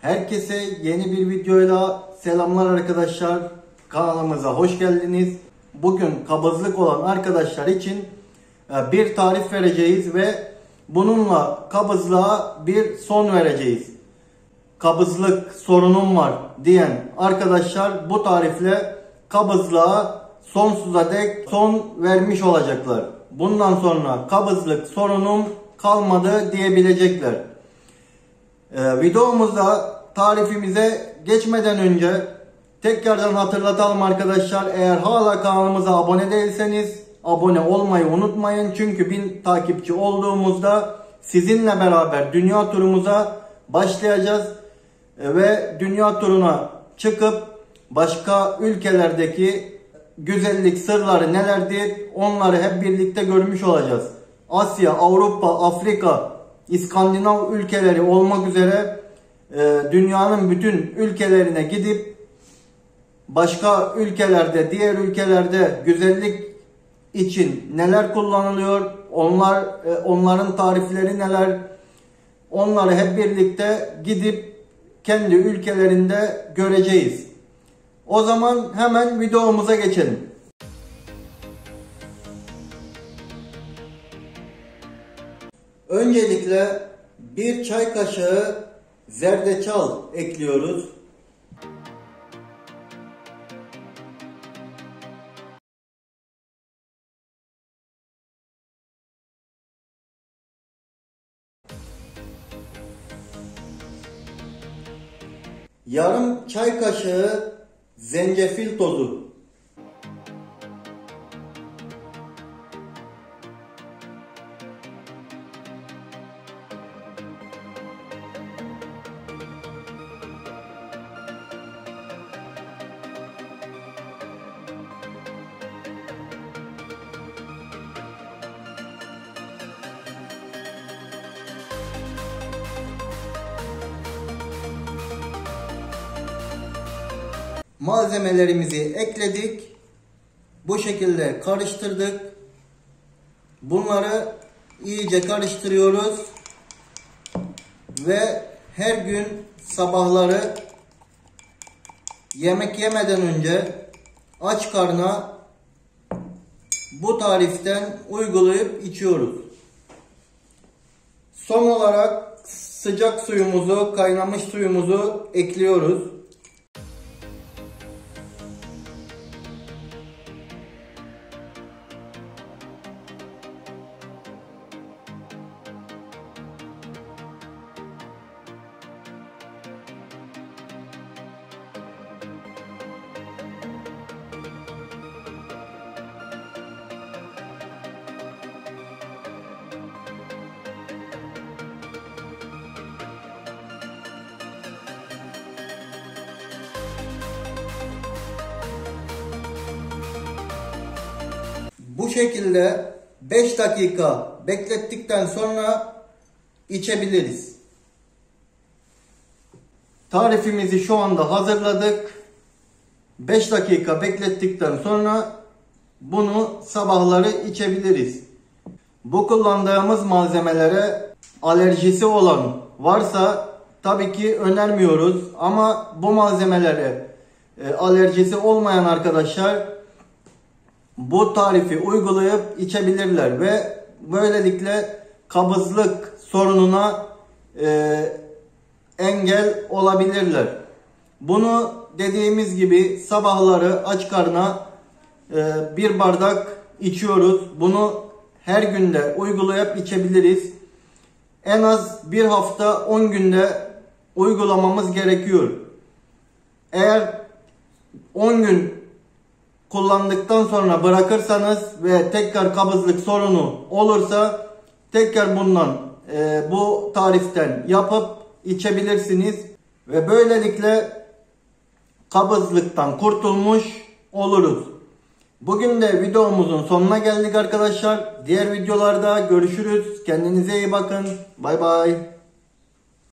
Herkese yeni bir videoyla selamlar arkadaşlar. Kanalımıza hoş geldiniz. Bugün kabızlık olan arkadaşlar için e, bir tarif vereceğiz ve bununla kabızlığa bir son vereceğiz. Kabızlık sorunum var diyen arkadaşlar bu tarifle kabızlığa sonsuza dek son vermiş olacaklar. Bundan sonra kabızlık sorunum kalmadı diyebilecekler. Ee, videomuzda tarifimize geçmeden önce tekrardan hatırlatalım arkadaşlar. Eğer hala kanalımıza abone değilseniz abone olmayı unutmayın. Çünkü bin takipçi olduğumuzda sizinle beraber dünya turumuza başlayacağız. Ee, ve dünya turuna çıkıp başka ülkelerdeki güzellik sırları nelerdir onları hep birlikte görmüş olacağız. Asya, Avrupa, Afrika, İskandinav ülkeleri olmak üzere e, dünyanın bütün ülkelerine gidip başka ülkelerde, diğer ülkelerde güzellik için neler kullanılıyor, onlar e, onların tarifleri neler, onları hep birlikte gidip kendi ülkelerinde göreceğiz. O zaman hemen videomuza geçelim. Öncelikle bir çay kaşığı zerdeçal ekliyoruz. Yarım çay kaşığı zencefil tozu malzemelerimizi ekledik. Bu şekilde karıştırdık. Bunları iyice karıştırıyoruz. Ve her gün sabahları yemek yemeden önce aç karna bu tariften uygulayıp içiyoruz. Son olarak sıcak suyumuzu, kaynamış suyumuzu ekliyoruz. Bu şekilde 5 dakika beklettikten sonra içebiliriz. Tarifimizi şu anda hazırladık. 5 dakika beklettikten sonra bunu sabahları içebiliriz. Bu kullandığımız malzemelere alerjisi olan varsa tabii ki önermiyoruz ama bu malzemelere e, alerjisi olmayan arkadaşlar bu tarifi uygulayıp içebilirler ve böylelikle kabızlık sorununa e, engel olabilirler. Bunu dediğimiz gibi sabahları aç karna e, bir bardak içiyoruz. Bunu her günde uygulayıp içebiliriz. En az bir hafta 10 günde uygulamamız gerekiyor. Eğer 10 gün kullandıktan sonra bırakırsanız ve tekrar kabızlık sorunu olursa tekrar bundan e, bu tariften yapıp içebilirsiniz ve böylelikle kabızlıktan kurtulmuş oluruz. Bugün de videomuzun sonuna geldik arkadaşlar. Diğer videolarda görüşürüz. Kendinize iyi bakın. Bay bay.